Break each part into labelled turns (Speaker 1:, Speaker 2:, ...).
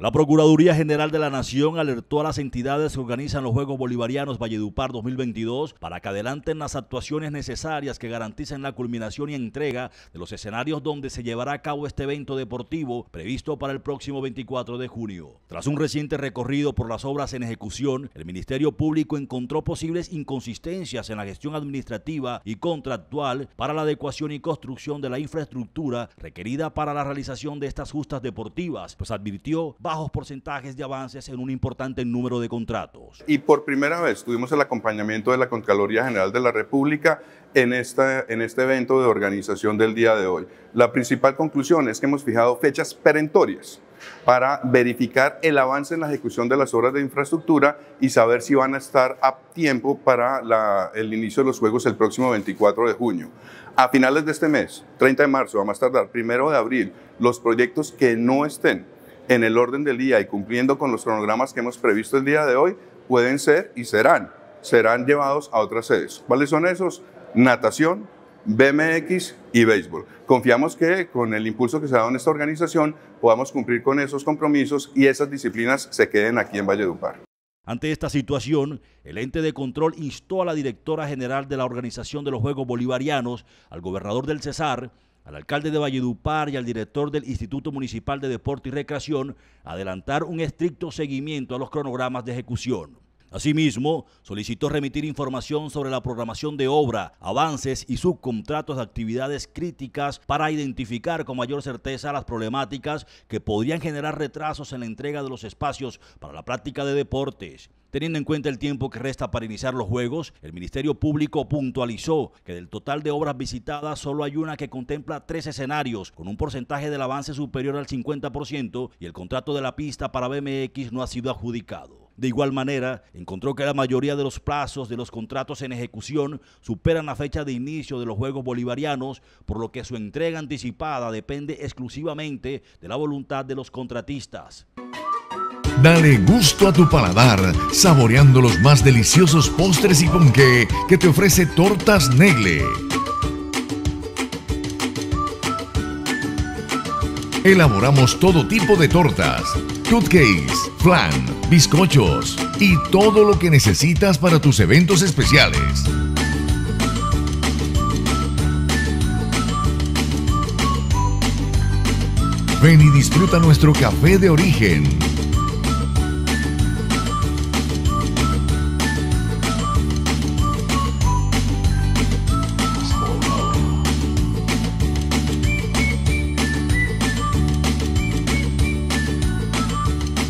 Speaker 1: La Procuraduría General de la Nación alertó a las entidades que organizan los Juegos Bolivarianos Valledupar 2022 para que adelanten las actuaciones necesarias que garanticen la culminación y entrega de los escenarios donde se llevará a cabo este evento deportivo previsto para el próximo 24 de junio. Tras un reciente recorrido por las obras en ejecución, el Ministerio Público encontró posibles inconsistencias en la gestión administrativa y contractual para la adecuación y construcción de la infraestructura requerida para la realización de estas justas deportivas, pues advirtió bajos porcentajes de avances en un importante número de contratos.
Speaker 2: Y por primera vez tuvimos el acompañamiento de la Contraloría General de la República en, esta, en este evento de organización del día de hoy. La principal conclusión es que hemos fijado fechas perentorias para verificar el avance en la ejecución de las obras de infraestructura y saber si van a estar a tiempo para la, el inicio de los Juegos el próximo 24 de junio. A finales de este mes, 30 de marzo, a más tardar, primero de abril, los proyectos que no estén en el orden del día y cumpliendo con los cronogramas que hemos previsto el día de hoy, pueden ser y serán, serán llevados a otras sedes. ¿Cuáles son esos? Natación, BMX y béisbol. Confiamos que con el impulso que se ha dado en esta organización podamos cumplir con esos compromisos y esas disciplinas se queden aquí en Valledupar.
Speaker 1: Ante esta situación, el ente de control instó a la directora general de la Organización de los Juegos Bolivarianos, al gobernador del Cesar, al alcalde de Valledupar y al director del Instituto Municipal de Deporte y Recreación adelantar un estricto seguimiento a los cronogramas de ejecución. Asimismo, solicitó remitir información sobre la programación de obra, avances y subcontratos de actividades críticas para identificar con mayor certeza las problemáticas que podrían generar retrasos en la entrega de los espacios para la práctica de deportes. Teniendo en cuenta el tiempo que resta para iniciar los Juegos, el Ministerio Público puntualizó que del total de obras visitadas solo hay una que contempla tres escenarios, con un porcentaje del avance superior al 50% y el contrato de la pista para BMX no ha sido adjudicado. De igual manera, encontró que la mayoría de los plazos de los contratos en ejecución superan la fecha de inicio de los Juegos Bolivarianos, por lo que su entrega anticipada depende exclusivamente de la voluntad de los contratistas.
Speaker 3: Dale gusto a tu paladar, saboreando los más deliciosos postres y ponqué que te ofrece Tortas Negle. Elaboramos todo tipo de tortas, cupcakes, flan, bizcochos y todo lo que necesitas para tus eventos especiales. Ven y disfruta nuestro café de origen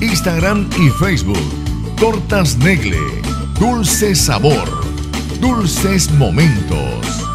Speaker 3: Instagram y Facebook. Tortas Negle. Dulce sabor. Dulces momentos.